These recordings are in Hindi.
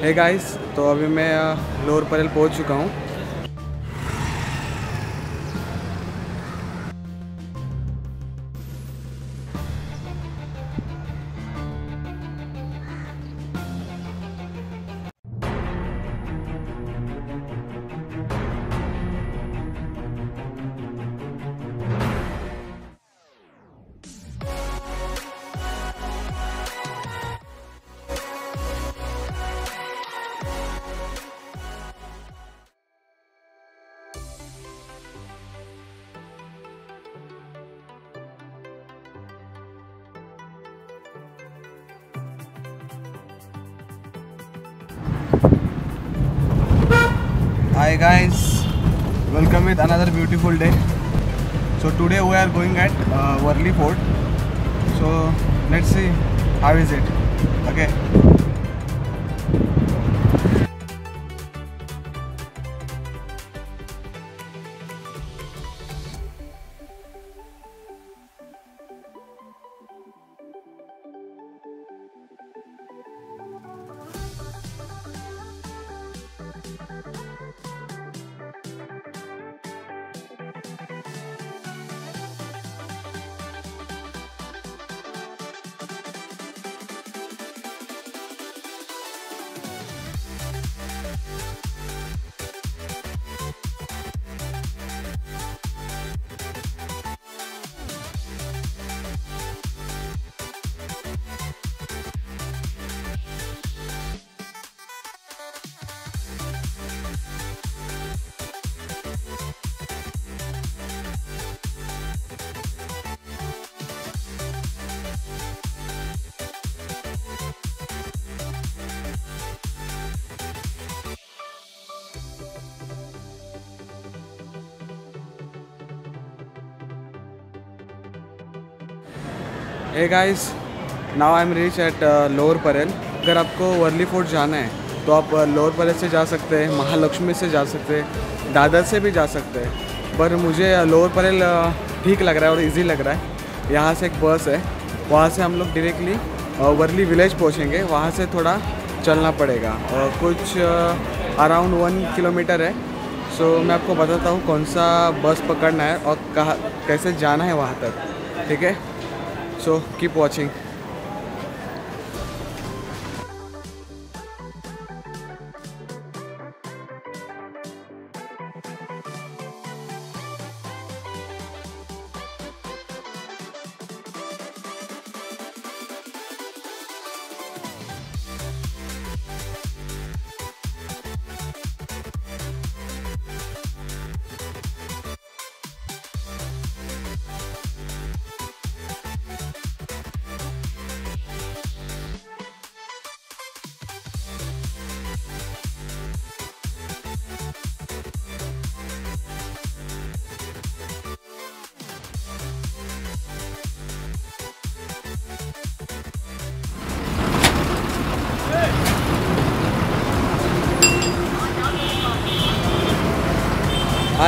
है गाइस तो अभी मैं लोअर परेल पहुँच चुका हूँ। Guys, welcome with another beautiful day. So today we are going at uh, Worli Fort. So let's see how is it. Okay. Hey guys now I am reach at Lower Parel अगर आपको वर्ली फोर्ट जाना है तो आप लोअर परेल से जा सकते हैं महालक्ष्मी से जा सकते हैं दादर से भी जा सकते हैं. पर मुझे लोअर परेल ठीक लग रहा है और इजी लग रहा है. यहाँ से एक बस है, वहाँ से हम लोग डायरेक्टली वर्ली विलेज पहुँचेंगे. वहाँ से थोड़ा चलना पड़ेगा. और कुछ अराउंड वन किलोमीटर है. सो मैं आपको बताता हूँ कौन सा बस पकड़ना है और कहाँ, कैसे जाना है वहाँ तक. ठीक है? So keep watching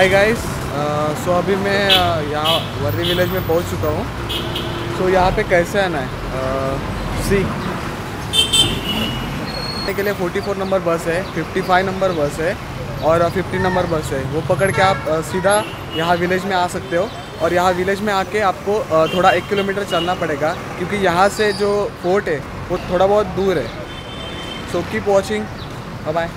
hi guys so अभी मैं uh, यहाँ वर्री विलेज में पहुँच चुका हूँ। सो so, यहाँ पे कैसे आना है? सी uh, के लिए 44 नंबर बस है 55 नंबर बस है और 50 नंबर बस है। वो पकड़ के आप uh, सीधा यहाँ विलेज में आ सकते हो और यहाँ विलेज में आके आपको uh, थोड़ा एक किलोमीटर चलना पड़ेगा क्योंकि यहाँ से जो फोर्ट है वो थोड़ा बहुत दूर है। So keep watching bye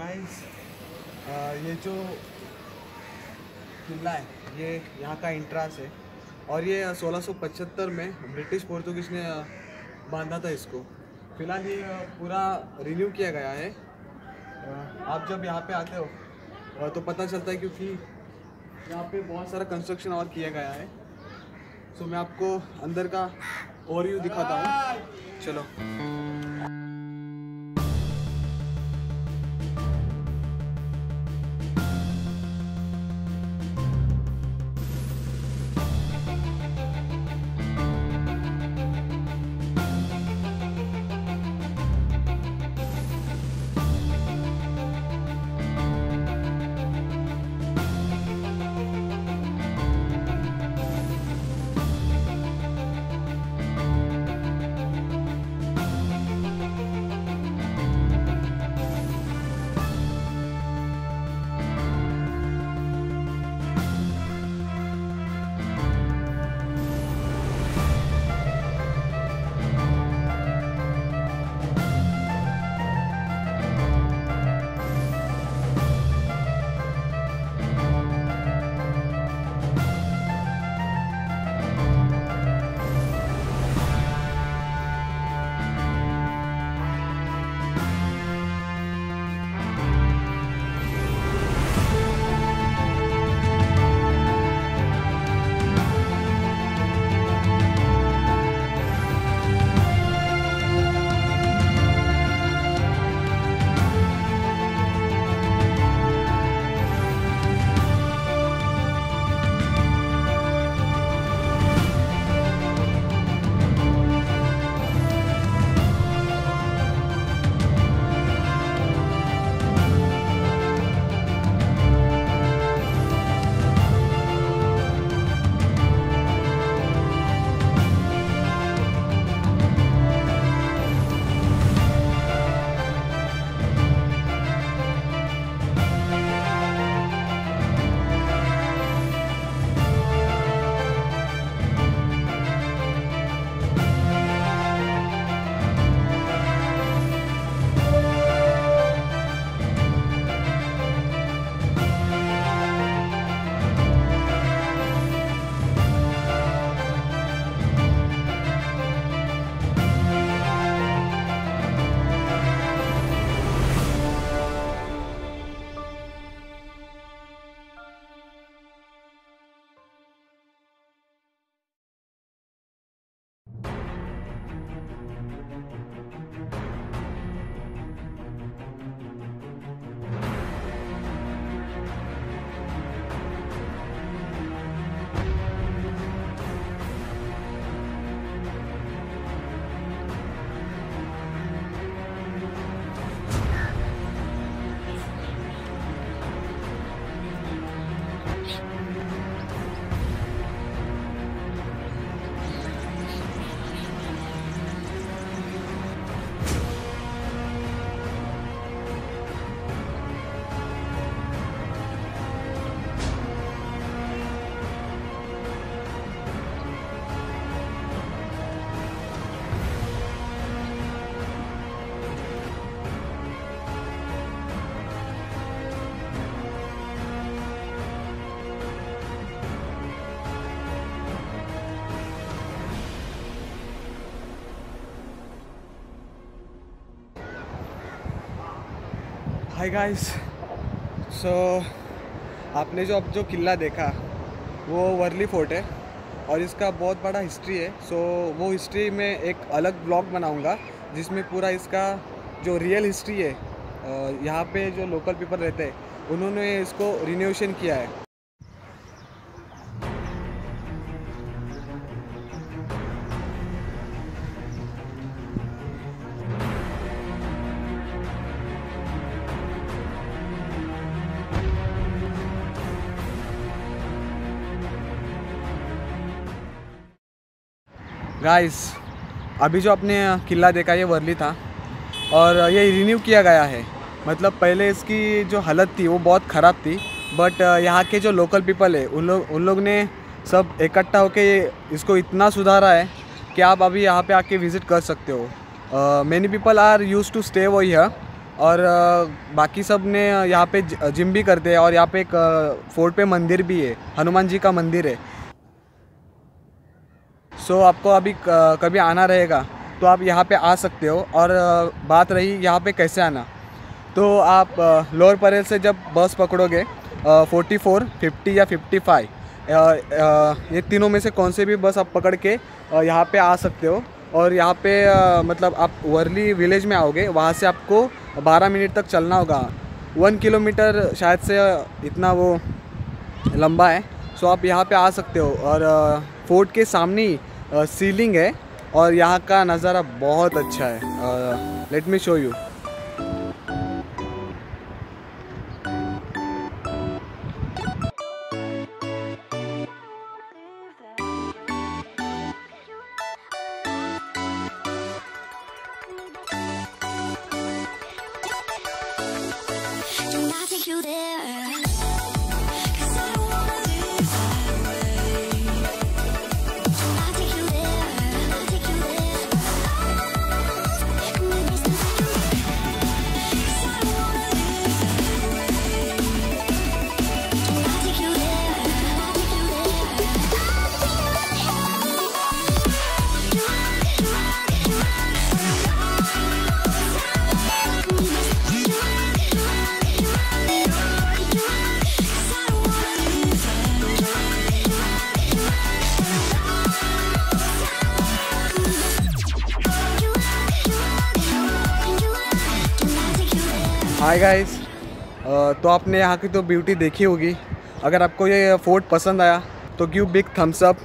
guys ये जो किला है, ये यहाँ का इंट्रास है। और ये 1675 में ब्रिटिश पोर्तुगीज ने बांधा था इसको। फ़िलहाल ये पूरा रिन्यू किया गया है। आप जब यहाँ पे आते हो तो पता चलता है क्योंकि यहाँ पे बहुत सारा कंस्ट्रक्शन और किया गया है। सो मैं आपको अंदर का ओवरव्यू दिखाता हूँ। चलो। हाय गाइस सो आपने जो अब जो किला देखा वो वर्ली फोर्ट है और इसका बहुत बड़ा हिस्ट्री है। सो so, वो हिस्ट्री में एक अलग ब्लॉग बनाऊँगा जिसमें पूरा इसका जो रियल हिस्ट्री है यहाँ पे जो लोकल पीपल रहते हैं उन्होंने इसको रिन्यूएशन किया है। गाइस अभी जो आपने किला देखा ये वर्ली था और ये रिन्यू किया गया है। मतलब पहले इसकी जो हालत थी वो बहुत ख़राब थी बट यहाँ के जो लोकल पीपल है उन लोग उन लोग ने सब इकट्ठा होके ये इसको इतना सुधारा है कि आप अभी यहाँ पे आके विज़िट कर सकते हो। Many people are use to stay वो हियर और अ, बाकी सबने यहाँ पे जिम भी करते हैं और यहाँ पे एक अ, फोर्ट पे मंदिर भी है हनुमान जी का मंदिर है। सो so, आपको अभी कभी आना रहेगा तो आप यहाँ पे आ सकते हो और बात रही यहाँ पे कैसे आना। तो आप लोअर परेल से जब बस पकड़ोगे फोर्टी फोर फिफ्टी या फिफ्टी फाइव ये तीनों में से कौन से भी बस आप पकड़ के यहाँ पे आ सकते हो। और यहाँ पे मतलब आप वर्ली विलेज में आओगे वहाँ से आपको 12 मिनट तक चलना होगा। वन किलोमीटर शायद से इतना वो लंबा है। सो आप यहाँ पे आ सकते हो और फोर्ट के सामने ही सीलिंग है और यहाँ का नज़ारा बहुत अच्छा है। Let me show you hi guys तो आपने यहाँ की तो ब्यूटी देखी होगी। अगर आपको ये फोर्ट पसंद आया तो give big thumbs up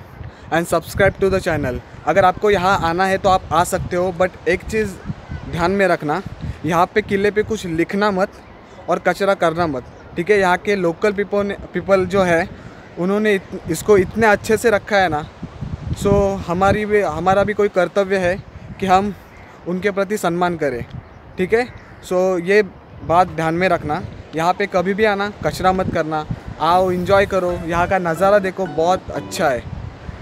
and subscribe to the channel अगर आपको यहाँ आना है तो आप आ सकते हो बट एक चीज़ ध्यान में रखना यहाँ पे किले पे कुछ लिखना मत और कचरा करना मत। ठीक है यहाँ के लोकल पीपल ने पीपल जो है उन्होंने इत, इसको इतने अच्छे से रखा है ना। सो हमारी भी हमारा भी कोई कर्तव्य है कि हम उनके प्रति सम्मान करें। ठीक है? सो ये बात ध्यान में रखना। यहाँ पे कभी भी आना, कचरा मत करना। आओ इन्जॉय करो। यहाँ का नज़ारा देखो, बहुत अच्छा है।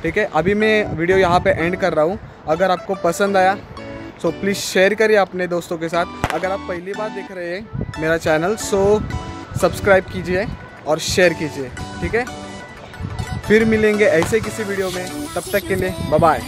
ठीक है? अभी मैं वीडियो यहाँ पे एंड कर रहा हूँ। अगर आपको पसंद आया सो प्लीज़ शेयर करिए अपने दोस्तों के साथ। अगर आप पहली बार देख रहे हैं मेरा चैनल सो सब्सक्राइब कीजिए और शेयर कीजिए। ठीक है? फिर मिलेंगे ऐसे किसी वीडियो में। तब तक के लिए बाय